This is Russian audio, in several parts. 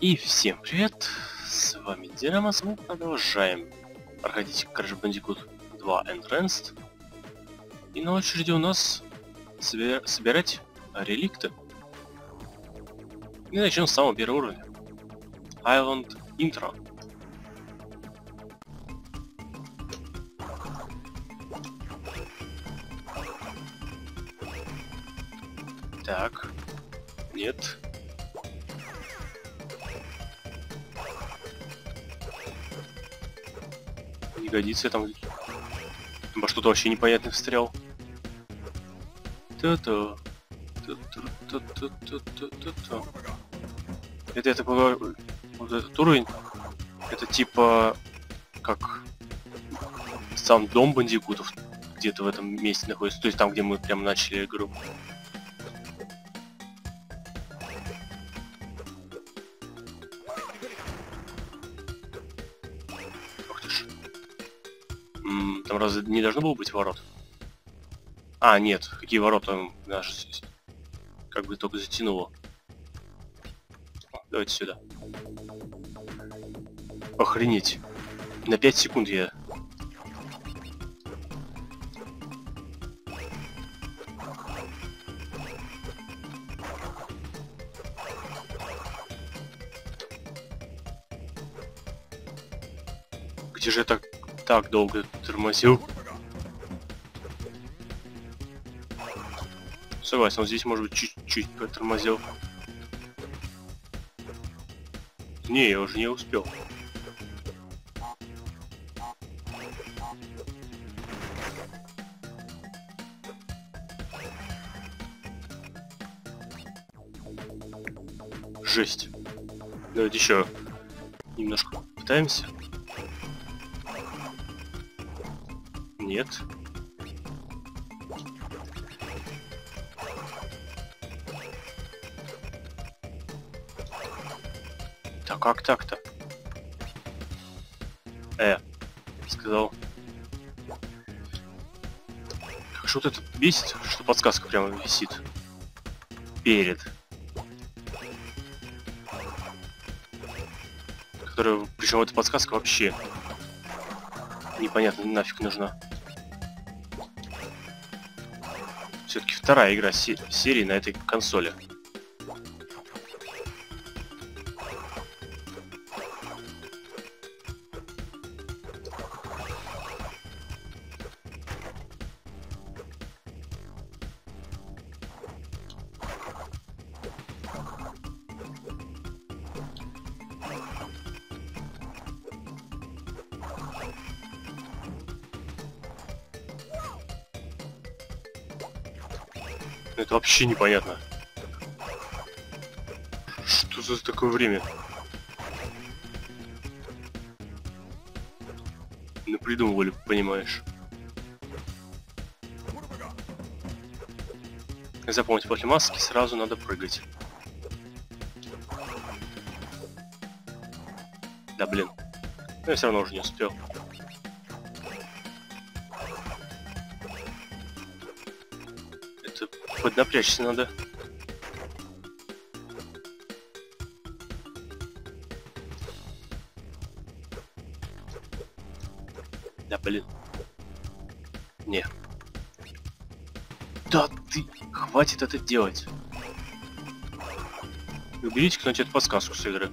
И всем привет, с вами Динамос, мы продолжаем проходить Crash Bandicoot 2 Entranced. И на очереди у нас собир... собирать реликты. И начнем с самого первого уровня. Island Intro. Годится там. Либо что-то вообще непонятно встрял. Та-та. Та-та-та-та-та-та-та. Это я так понимаю, вот этот уровень, это типа как сам дом бандикутов где-то в этом месте находится, то есть там, где мы прям начали игру. Не должно было быть ворот? А, нет, какие ворота? Наш как бы только затянуло. Давайте сюда. Охренеть. На 5 секунд я... Где же я так, так долго тормозил? Согласен, здесь может быть чуть-чуть протормозил. Не, я уже не успел. Жесть. Давайте еще немножко пытаемся. Нет. Как так-то? Э, сказал. Как что вот это бесит, что подсказка прямо висит. Перед. Которая, причем эта подсказка вообще непонятно нафиг нужна. Все-таки вторая игра се серии на этой консоли. Вообще непонятно. Что за такое время? Ну придумывали, понимаешь. Запомните, после маски сразу надо прыгать. Да блин. Но я все равно уже не успел. Это поднапрячься надо. Да блин. Не. Да ты, хватит это делать. Уберите кто-нибудь подсказку с игры.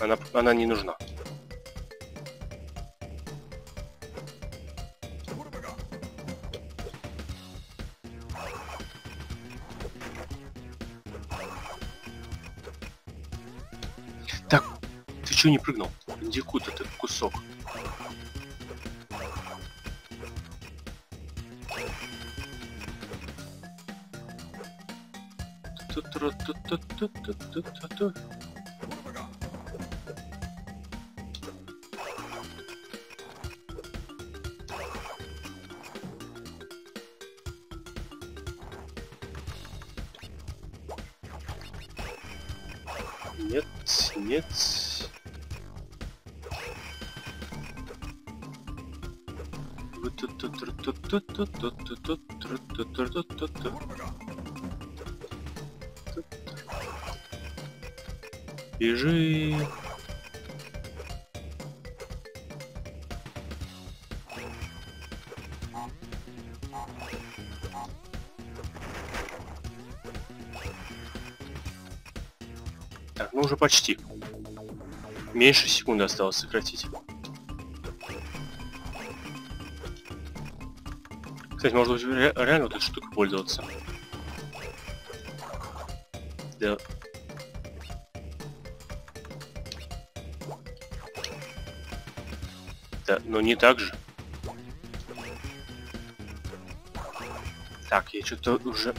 Она, она не нужна. Чего не прыгнул? Индикут этот кусок. Ту-ту-ру-ту-ту-ту-ту-ту-ту-ту. Бежи. Так, ну уже почти. Меньше секунды осталось сократить. Кстати, может быть, ре реально вот этой штукой пользоваться. Да. Да, но не так же. Так, я что-то уже...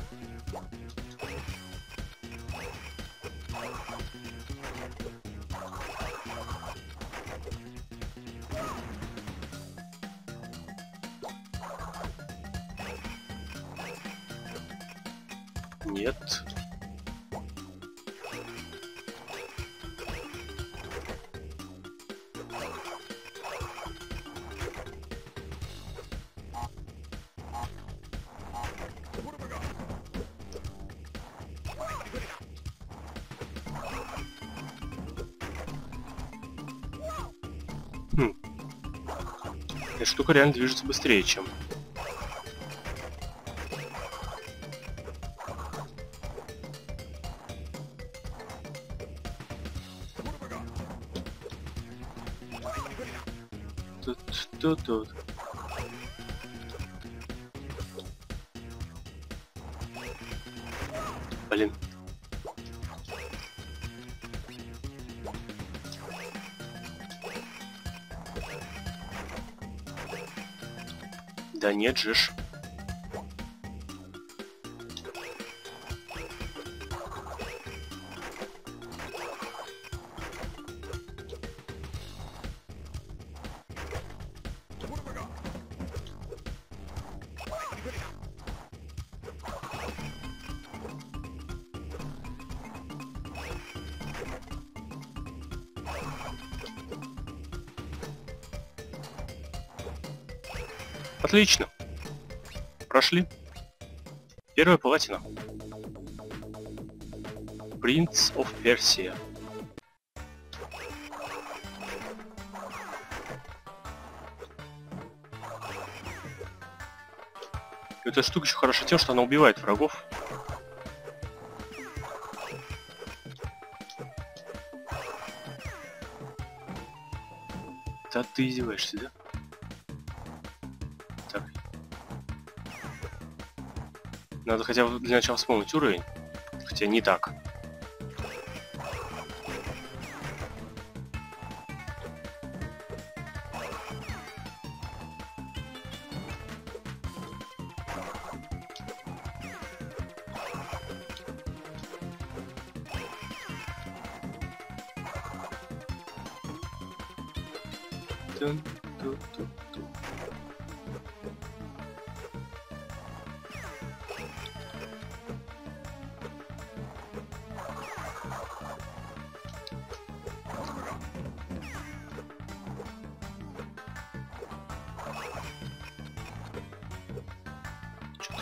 Эта штука реально движется быстрее, чем тут, тут, тут. Нет же ж. Отлично. Прошли. Первая платина. Prince of Persia. Эта штука еще хороша тем, что она убивает врагов. Да ты издеваешься, да? Надо хотя бы для начала вспомнить уровень. Хотя не так.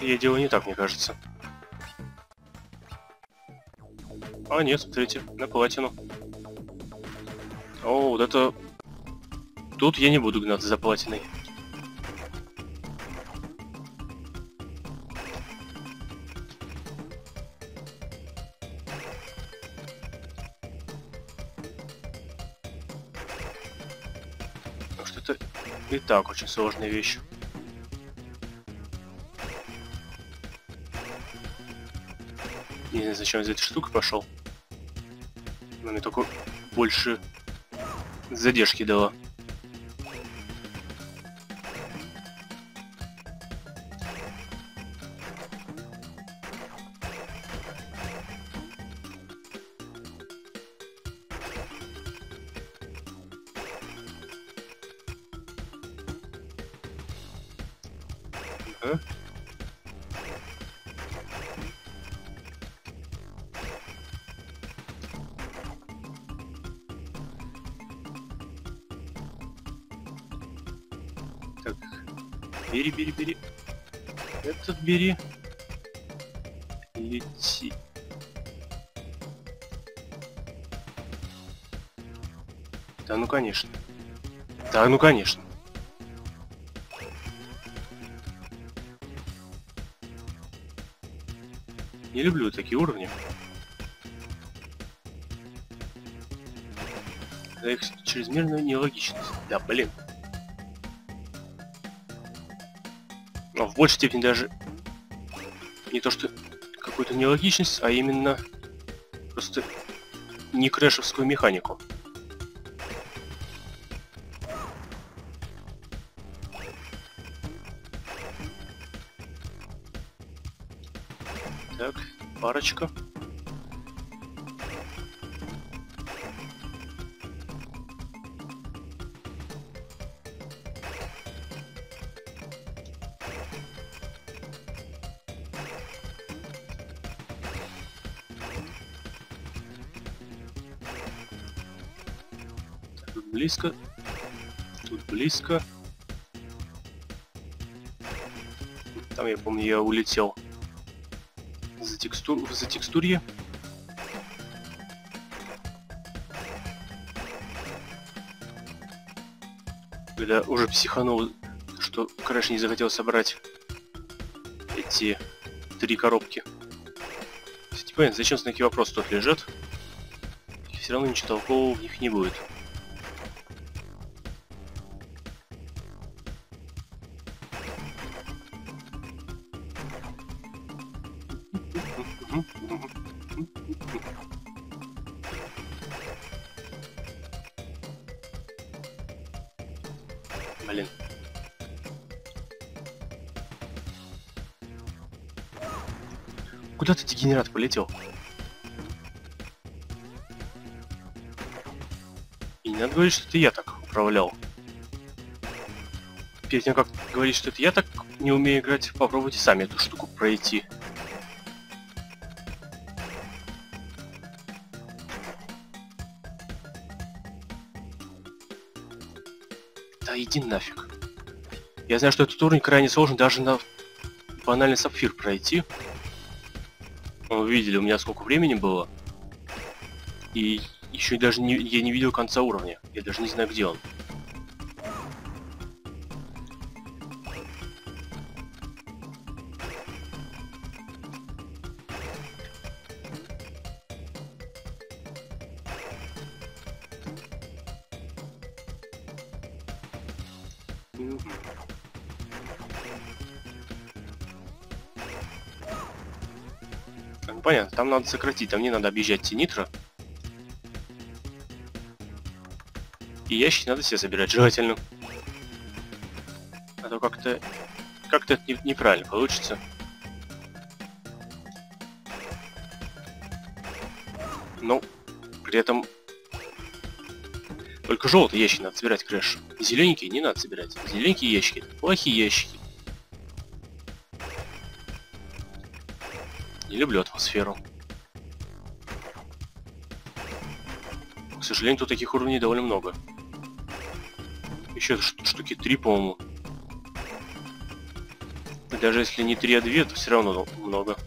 Я делаю не так, мне кажется. А, нет, смотрите, на платину. О, вот это... Тут я не буду гнаться за платиной. Потому что это и так очень сложная вещь. Знаю, зачем за этой штукой пошел. Но мне только больше задержки дала. Этот бери. Лети. Да ну конечно. Да ну конечно. Не люблю такие уровни. За их чрезмерную нелогичность. Да, блин. В большей степени даже не то что какую-то нелогичность, а именно просто не крэшевскую механику. Близко. Там, я помню, я улетел за, текстур... за текстурье. Когда уже психанул, что Крэш не захотел собрать эти три коробки. Кстати, понятно, зачем знаки вопрос тут лежат. Все равно ничего толкового в них не будет. Куда ты, дегенерат, полетел? И не надо говорить, что это я так управлял. Перед тем, как говорить, что это я так не умею играть, попробуйте сами эту штуку пройти. Да иди нафиг. Я знаю, что этот уровень крайне сложен даже на банальный сапфир пройти. Вы видели, у меня сколько времени было. И еще даже не, я не видел конца уровня. Я даже не знаю, где он. Надо сократить, там не надо объезжать те нитро. И ящики надо все собирать, желательно. А то как-то... Как-то это не- неправильно получится. Ну, при этом... Только желтые ящики надо собирать, Крэш. Зелененькие не надо собирать. Зелененькие ящики плохие ящики. Не люблю атмосферу. Сожалению, тут таких уровней довольно много. Еще штуки три, по-моему. Даже если не 3, а 2, то все равно много.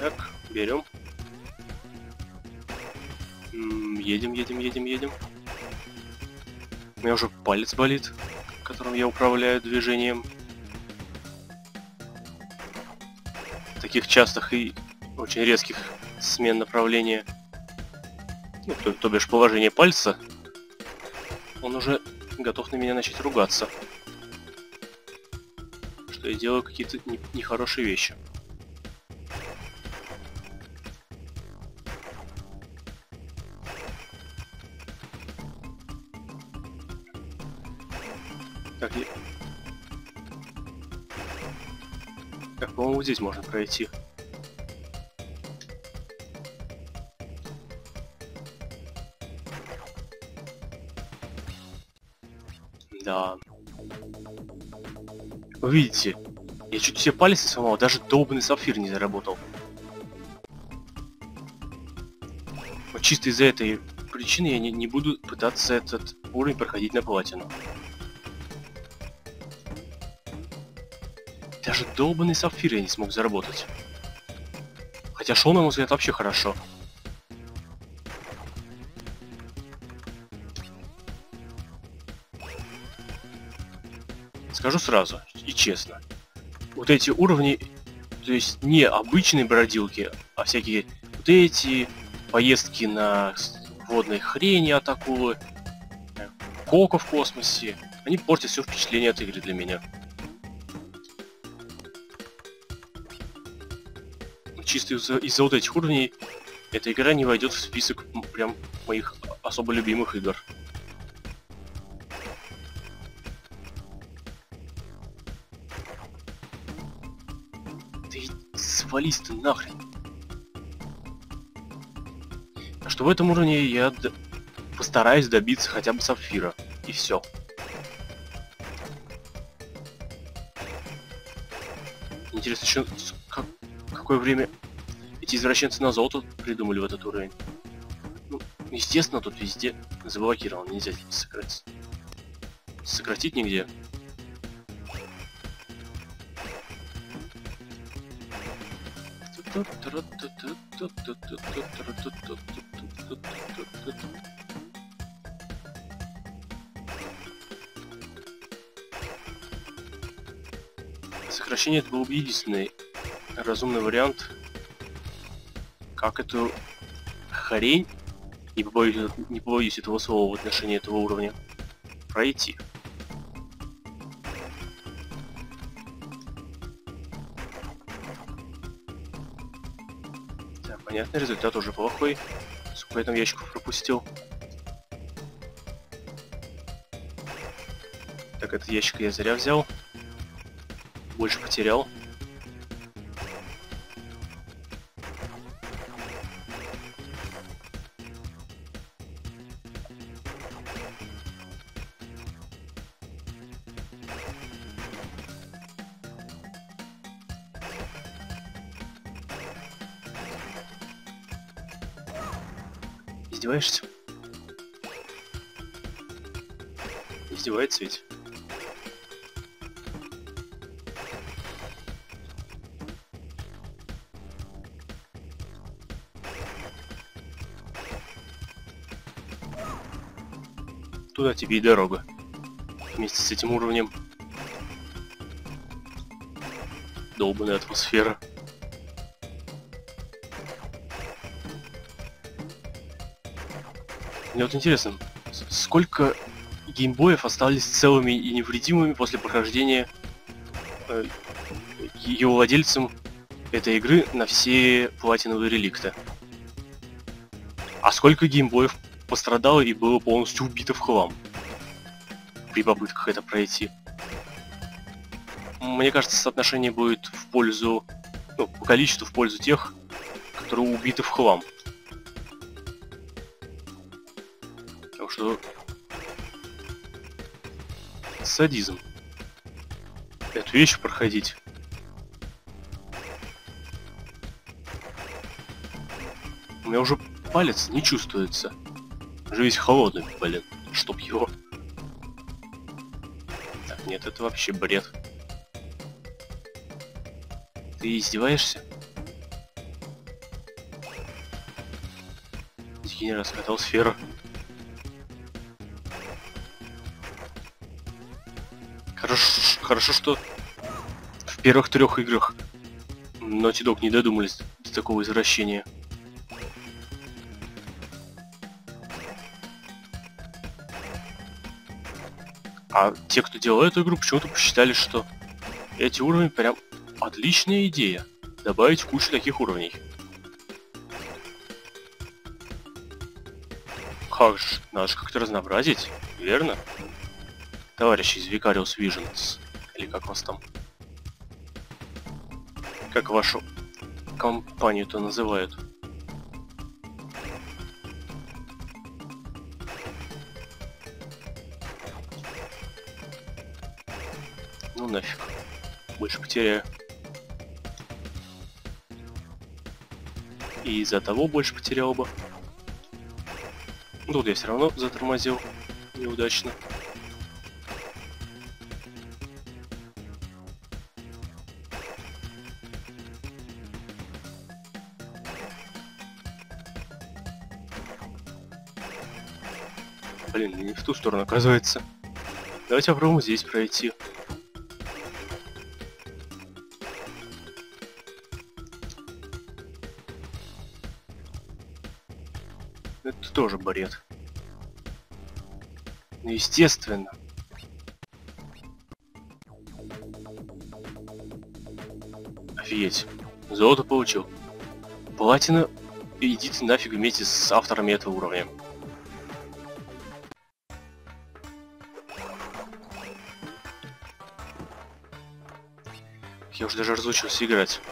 Так, берем. Едем, едем, едем, едем. У меня уже палец болит, которым я управляю движением. Таких частых и очень резких смен направления. Ну, то, то бишь положение пальца. Он уже готов на меня начать ругаться. Что я делаю какие-то не- нехорошие вещи. Здесь можно пройти. Да. Вы видите, я чуть все пальцы сломал, даже долбанный сапфир не заработал. Вот чисто из-за этой причины я не, не буду пытаться этот уровень проходить на платину. Долбанный сапфир я не смог заработать. Хотя шел, на мой взгляд, вообще хорошо. Скажу сразу и честно. Вот эти уровни, то есть не обычные бродилки, а всякие вот эти поездки на водной хрени от акулы, кока в космосе, они портят все впечатление от игры для меня. Чисто из-за из вот этих уровней эта игра не войдет в список прям моих особо любимых игр. Ты свались ты нахрен. А что в этом уровне я постараюсь добиться хотя бы сапфира. И все. Интересно, как, какое время эти извращенцы на золото придумали в этот уровень. Ну, естественно, тут везде заблокирован, нельзя здесь сократить. Сократить нигде. Сокращение это был бы единственный разумный вариант, как эту хрень, не побоюсь, не побоюсь этого слова в отношении этого уровня, пройти. Так, понятно, результат уже плохой. Сколько я там ящиков пропустил. Так, этот ящик я зря взял больше потерял. Издеваешься? Издевается ведь? Туда тебе и дорога. Вместе с этим уровнем. Долбанная атмосфера. Мне вот интересно, сколько геймбоев остались целыми и невредимыми после прохождения э, ее владельцем этой игры на все платиновые реликты? А сколько геймбоев пострадало и было полностью убито в хлам при попытках это пройти. Мне кажется, соотношение будет в пользу, ну, по количеству в пользу тех, которые убиты в хлам. Садизм. Эту вещь проходить. У меня уже палец не чувствуется. Уже весь холодный, блин, чтоб его. Так, нет, это вообще бред. Ты издеваешься? Дикий не Хорошо, что в первых трех играх Naughty Dog не додумались до такого извращения. А те, кто делал эту игру, почему-то посчитали, что эти уровни прям отличная идея. Добавить кучу таких уровней. Как же, надо же как-то разнообразить, верно? Товарищи из Vicarious Visions, или как вас там? Как вашу компанию-то называют? Ну нафиг. Больше потеряю. И из-за того больше потерял бы. Тут я все равно затормозил неудачно. Ту сторону, оказывается. Давайте попробуем здесь пройти. Это тоже бред. Естественно. Офигеть. Золото получил. Платина, идите нафиг вместе с авторами этого уровня. Я уже даже разучился играть.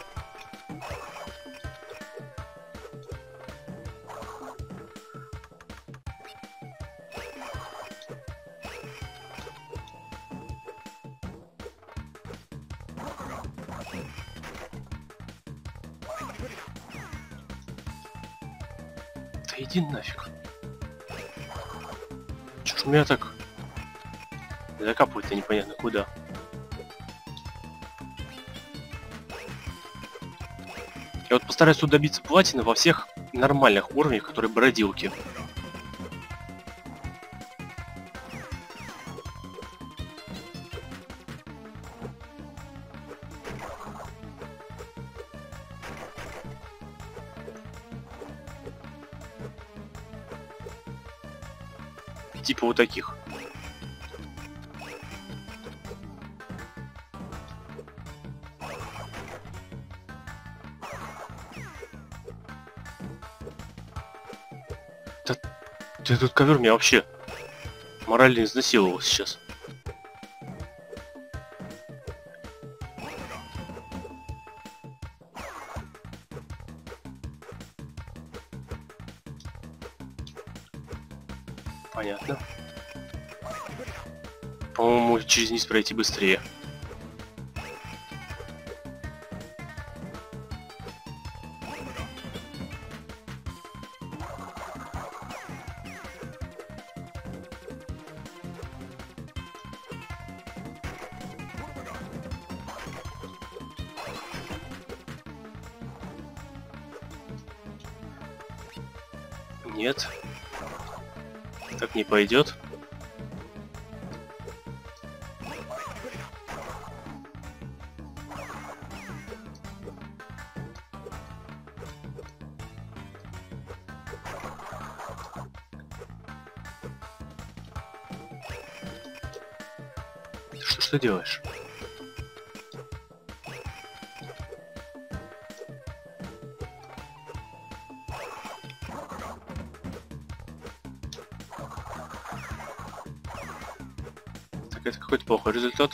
Да иди нафиг. Чё ж меня так закапывает-то непонятно куда. Вот постараюсь тут добиться платины во всех нормальных уровнях, которые бродилки. Типа вот таких. Да этот ковер меня вообще морально изнасиловал сейчас. Понятно. По-моему, через низ пройти быстрее. Нет. Так не пойдет. Что, что делаешь? Какой-то плохой результат.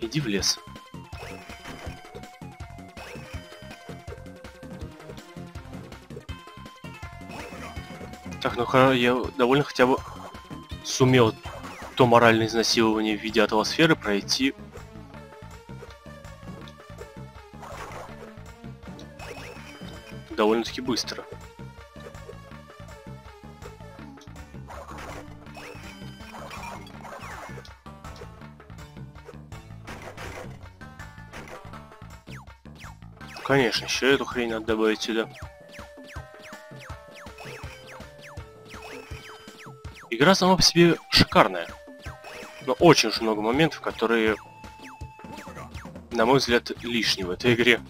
Иди в лес. Так, ну ха- я довольно хотя бы сумел то моральное изнасилование в виде атмосферы пройти. Довольно-таки быстро. Конечно, еще эту хрень надо добавить сюда. Игра сама по себе шикарная. Но очень уж много моментов, которые, на мой взгляд, лишние в этой игре.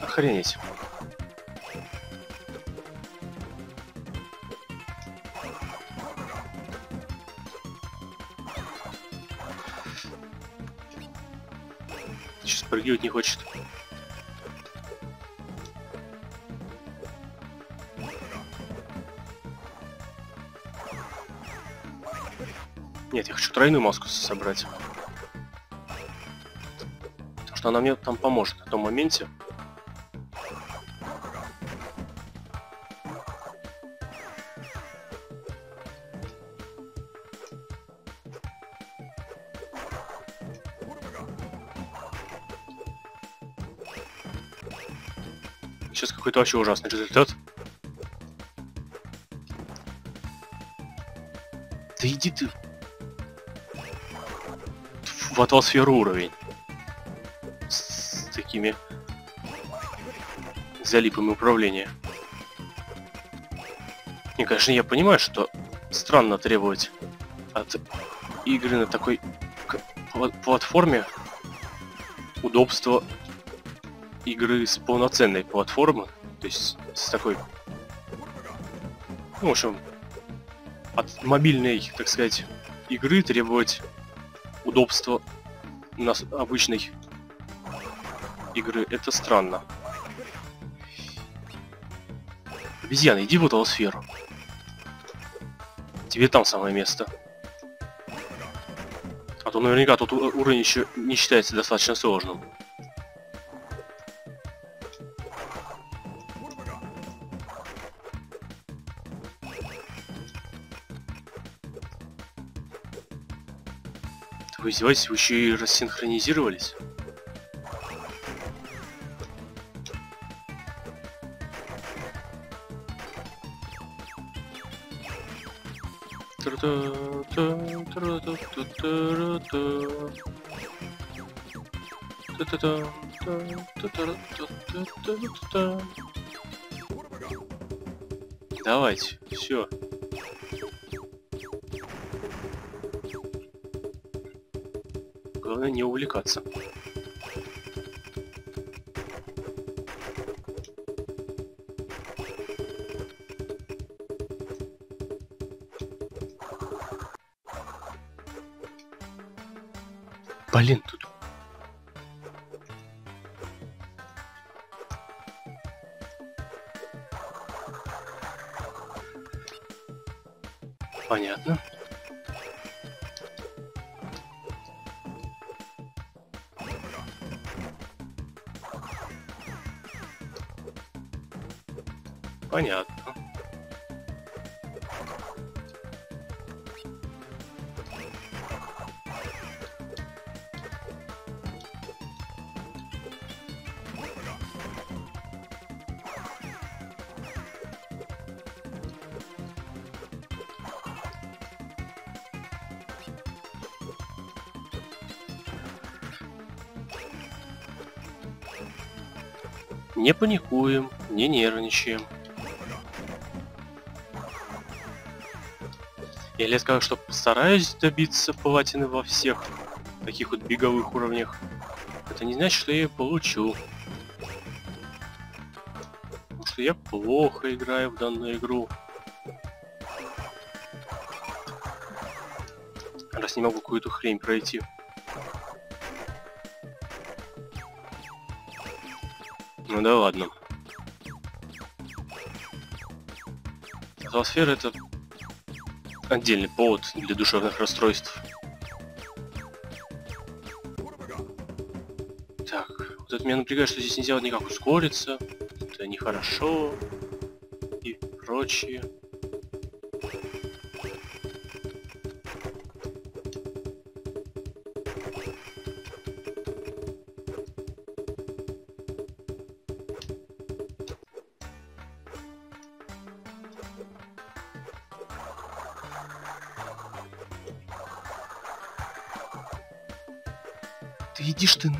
Охренеть. Сейчас прыгивать не хочет. Нет, я хочу тройную маску собрать. Потому что она мне там поможет в том моменте. Сейчас какой-то вообще ужасный результат. Да иди ты в атмосферу уровень. С такими залипами управления. И, конечно, я понимаю, что странно требовать от игры на такой платформе удобства игры с полноценной платформы, то есть с такой, ну, в общем, от мобильной, так сказать, игры требовать удобства на обычной игры, это странно. Обезьяна, иди в эту сферу. Тебе там самое место. А то наверняка тут уровень еще не считается достаточно сложным. Издеваетесь, вы еще и рассинхронизировались? Давайте, все. Главное не увлекаться. Блин, тут... Понятно. Понятно. Не паникуем, не нервничаем. Я сказал, что постараюсь добиться платины во всех таких вот беговых уровнях. Это не значит, что я ее получу. Потому что я плохо играю в данную игру. Раз не могу какую-то хрень пройти. Ну да ладно. Атмосфера это отдельный повод для душевных расстройств. Так, вот это меня напрягает, что здесь нельзя никак ускориться. Это нехорошо. И прочее.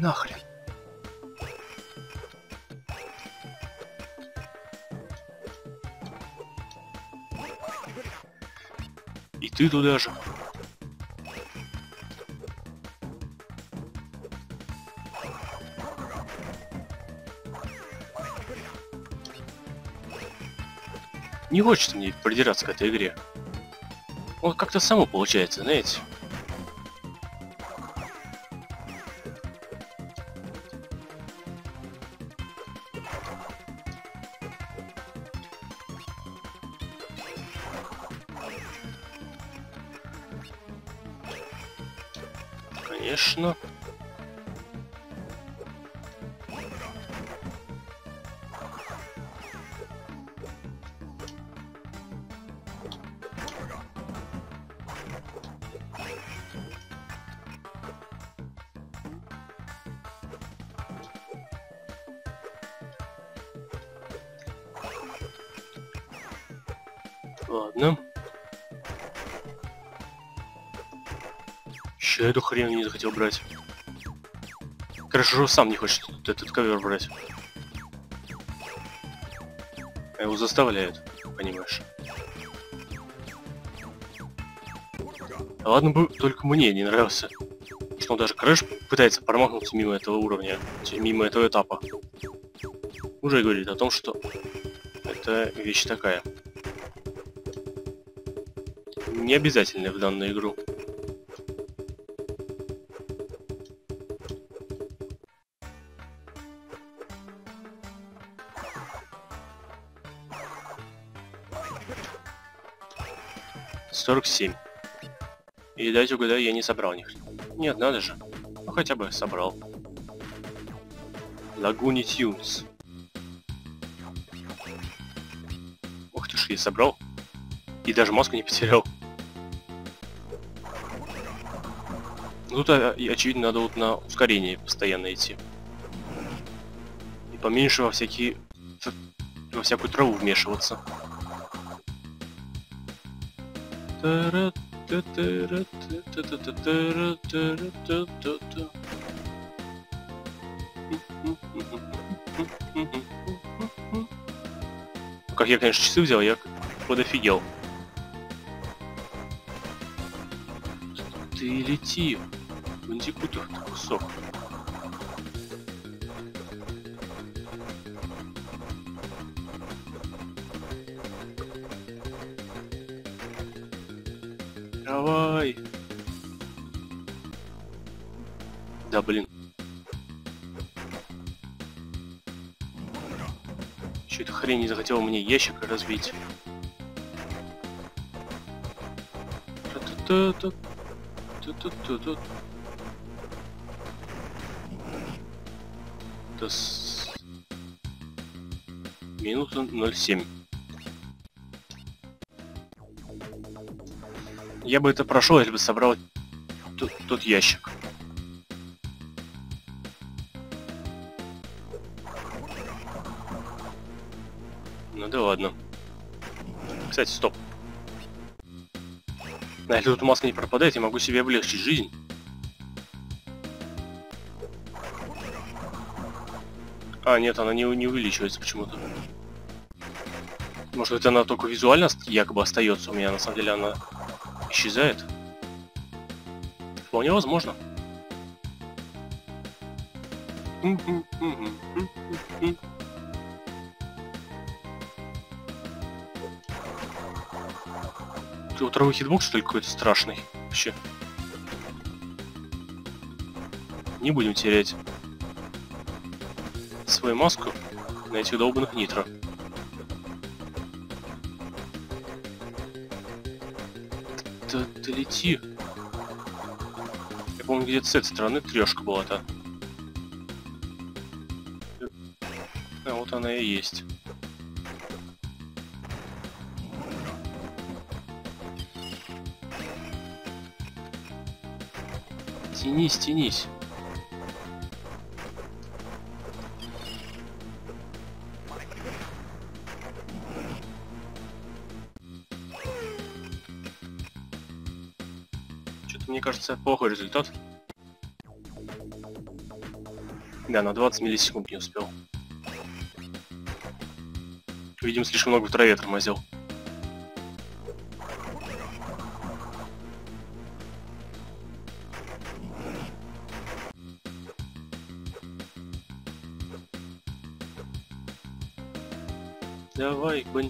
Нахрен. И ты туда же. Не хочется мне придираться к этой игре. Вот как-то само получается, знаете. Конечно. Еще эту хрень не захотел брать. Хорошо, сам не хочет этот ковер брать. А его заставляют, понимаешь. А ладно бы только мне не нравился. Что он даже Крэш пытается промахнуться мимо этого уровня, мимо этого этапа. Уже говорит о том, что это вещь такая. Не обязательная в данную игру. Сорок семь. И дайте угадать, я не собрал них. Нет, надо же. Ну хотя бы собрал. Лагуни Тюнс. Ух ты ж, я собрал. И даже маску не потерял. Ну, тут, а, очевидно, надо вот на ускорение постоянно идти. И поменьше во всякие... во всякую траву вмешиваться. Как я, конечно, часы взял, я подофигел. Ты лети, бандикутов кусок. Эта хрень не захотела мне ящик разбить. Минута 07. Я бы это прошел, если бы собрал тот, тот ящик. Кстати, стоп. А если тут маска не пропадает, я могу себе облегчить жизнь. А, нет, она не, не увеличивается почему-то. Может быть она только визуально якобы остается у меня, на самом деле она исчезает. Вполне возможно. Тут у травы хитбокс, ли, какой-то страшный? Вообще. Не будем терять свою маску на этих долбанных нитро. Да, ты лети. Я помню, где-то с этой стороны трешка была-то. А вот она и есть. Тянись, тянись. Что-то мне кажется плохой результат. Да, на 20 миллисекунд не успел. Видимо, слишком много в траве тормозил.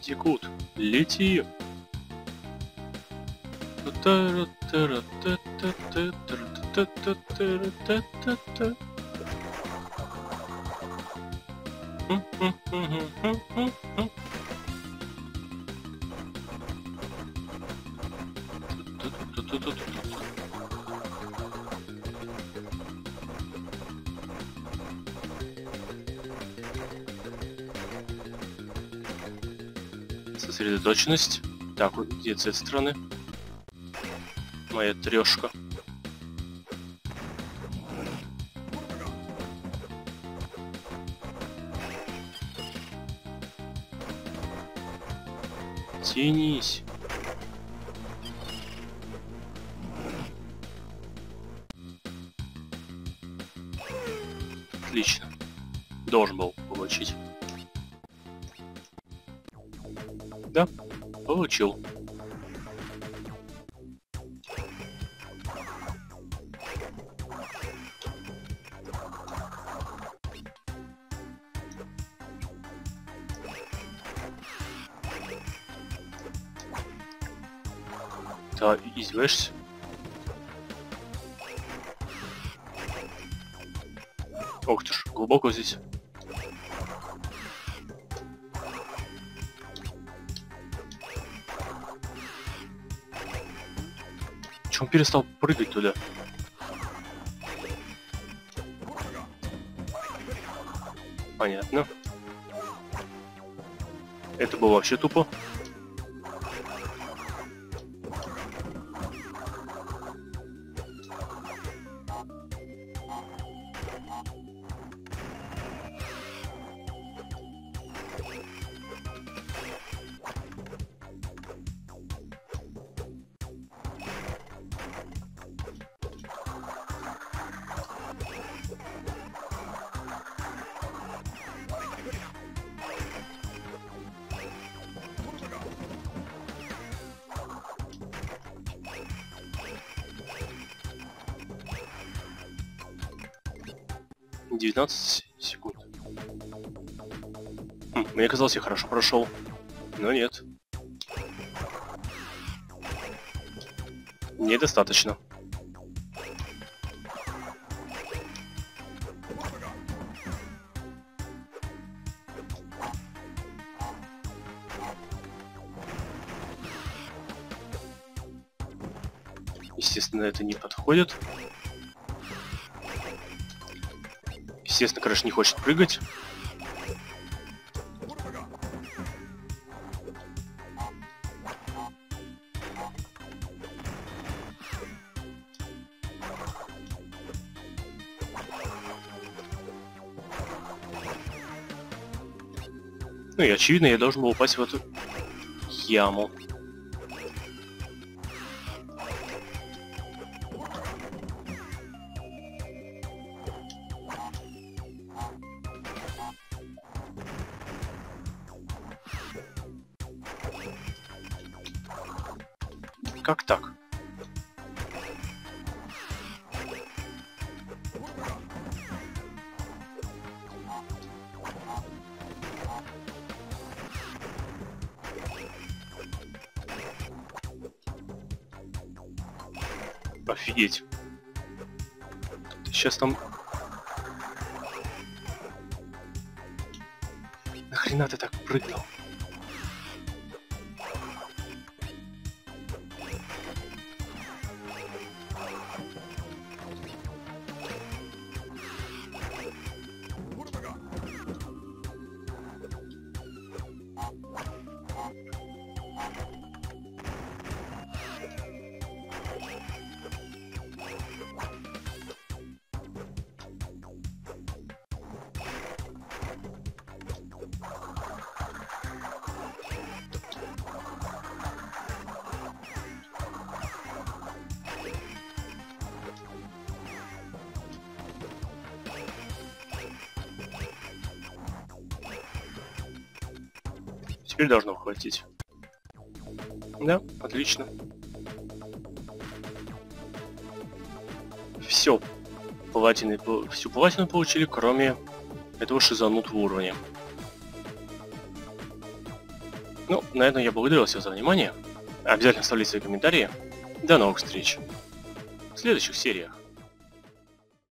Давай, бандикут, Сосредоточенность. Так, где с этой стороны? Моя трешка. Тянись. Получил. Да, издеваешься? Ох ты ж, глубоко здесь. Че он перестал прыгать туда? Понятно. Это было вообще тупо. Казалось, я хорошо прошел. Но нет. Недостаточно. Естественно, это не подходит. Естественно, конечно, не хочет прыгать. Ну и очевидно, я должен был упасть в эту яму. Нахрена ты так прыгнул? Теперь должно хватить. Да, отлично. Все. Платины, всю платину получили, кроме этого шизанутого уровня. Ну, на этом я благодарю всех за внимание. Обязательно оставляйте свои комментарии. До новых встреч в следующих сериях.